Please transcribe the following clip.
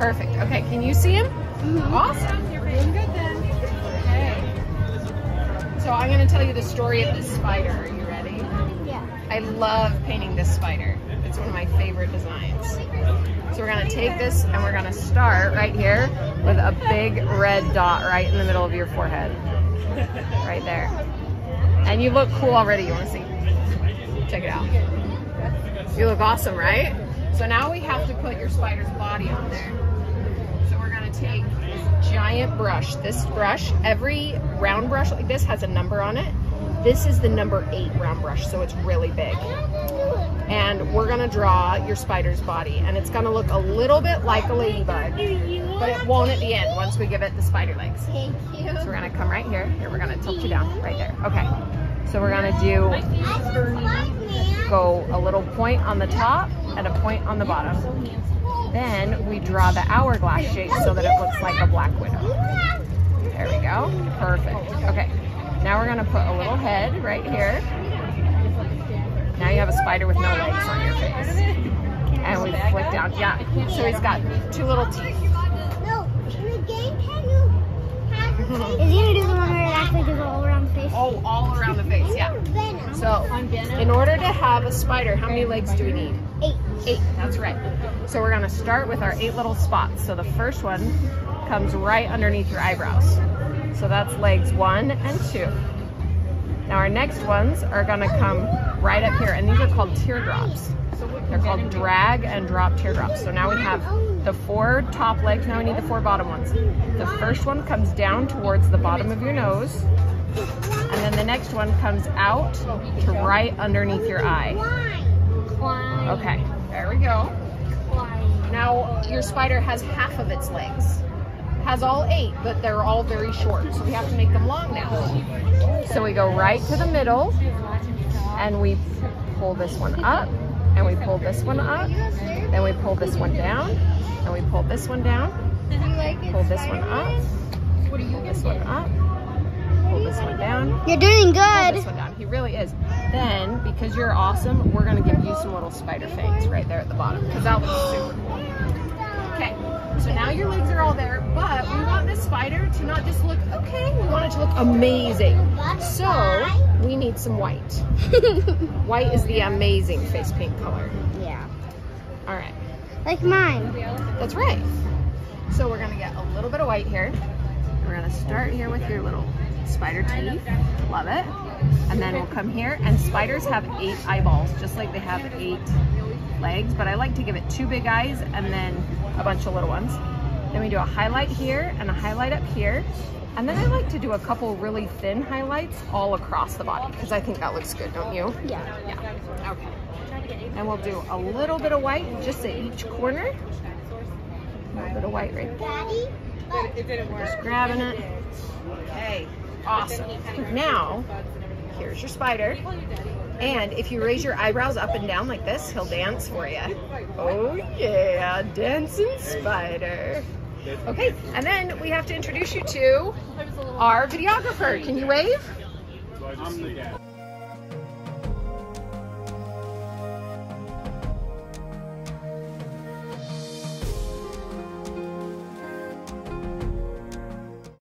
Perfect. Okay, can you see him? Mm-hmm. Awesome. You're doing good then. Okay. So I'm going to tell you the story of this spider. Are you ready? Yeah. I love painting this spider. It's one of my favorite designs. So we're gonna take this and we're gonna start right here with a big red dot right in the middle of your forehead. Right there. And you look cool already, you wanna see? Check it out. You look awesome, right? So now we have to put your spider's body on there. Gonna take this giant brush. This brush, every round brush like this has a number on it. This is the number eight round brush, so it's really big. And we're gonna draw your spider's body, and it's gonna look a little bit like a ladybug, but it won't at the end once we give it the spider legs. Thank you. So we're gonna come right here. Here, we're gonna tilt you down right there. Okay. So we're gonna do go a little point on the top and a point on the bottom. Then we draw the hourglass shape so that it looks like a black widow. There we go. Perfect. Okay. Now we're gonna put a little head right here. Now you have a spider with no legs on your face. And we flick down. Yeah. So he's got two little teeth. No, in the game, can you have Is he gonna do the one where it actually goes all around the face? Oh, all around the face. Yeah. So in order to have a spider, how many legs do we need? Eight. Eight, that's right. So we're gonna start with our eight little spots. So the first one comes right underneath your eyebrows. So that's legs one and two. Now our next ones are gonna come right up here, and these are called teardrops. They're called drag and drop teardrops. So now we have the four top legs, now we need the four bottom ones. The first one comes down towards the bottom of your nose, and then the next one comes out to right underneath your eye. Okay, there we go. Now your spider has half of its legs. Has all eight, but they're all very short, so we have to make them long now. So we go right to the middle, and we pull this one up, and we pull this one up, then we pull this one down, and we pull this one down, Did you like it? pull this one up, pull this one up, pull this one down, You're doing pull this good. one down. He really is. Then, because you're awesome, we're gonna give you some little spider fangs right there at the bottom, because that looks super cool. Okay, so now your legs are all there, but we want this spider to not just look okay, we want it to look amazing. So, we need some white. White is the amazing face paint color. Yeah. All right, Like mine. that's right. So we're gonna get a little bit of white here. We're gonna start here with your little spider teeth. Love it. And then we'll come here, and spiders have eight eyeballs, just like they have eight legs, but I like to give it two big eyes and then a bunch of little ones. Then we do a highlight here and a highlight up here. And then I like to do a couple really thin highlights all across the body because I think that looks good, don't you? Yeah. Yeah. Okay. And we'll do a little bit of white just at each corner. A little bit of white right there. Daddy? Just grabbing it. Okay. Awesome. Now, here's your spider. And if you raise your eyebrows up and down like this, he'll dance for you. Oh yeah, dancing spider. Okay, and then we have to introduce you to our videographer. Can you wave? I'm the dad.